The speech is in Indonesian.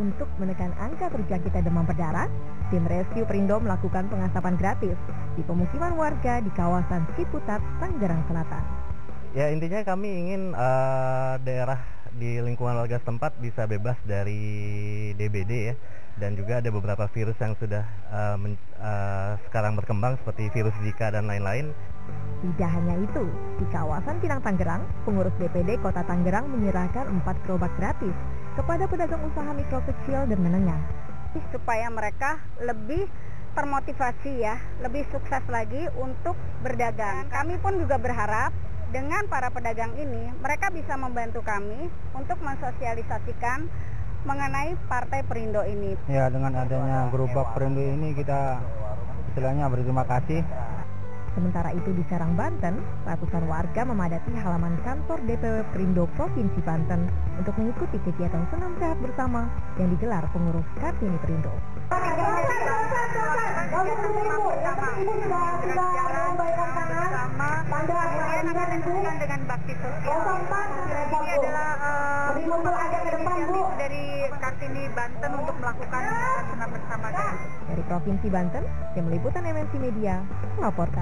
Untuk menekan angka terjangkitnya demam berdarah, tim rescue Perindo melakukan pengasapan gratis di pemukiman warga di kawasan Ciputat, Tangerang Selatan. Ya intinya kami ingin uh, daerah di lingkungan warga setempat bisa bebas dari DBD ya dan juga ada beberapa virus yang sudah uh, men, uh, sekarang berkembang seperti virus Zika dan lain-lain. Tidak hanya itu, di kawasan Pinang Tangerang, pengurus DPD Kota Tangerang menyerahkan empat gerobak gratis kepada pedagang usaha mikro kecil dan menengah. Supaya mereka lebih termotivasi ya, lebih sukses lagi untuk berdagang. Kami pun juga berharap dengan para pedagang ini, mereka bisa membantu kami untuk mensosialisasikan mengenai Partai Perindo ini. Ya, dengan adanya gerobak Perindo ini kita istilahnya berterima kasih Sementara itu di Serang, Banten, ratusan warga memadati halaman kantor DPW Perindo Provinsi Banten untuk mengikuti kegiatan senam sehat bersama yang digelar pengurus Kartini Perindo. dengan bakti sosial. Ini adalah dari Kartini Banten untuk melakukan senam bersama. Dari Provinsi Banten, tim liputan MNC Media melaporkan.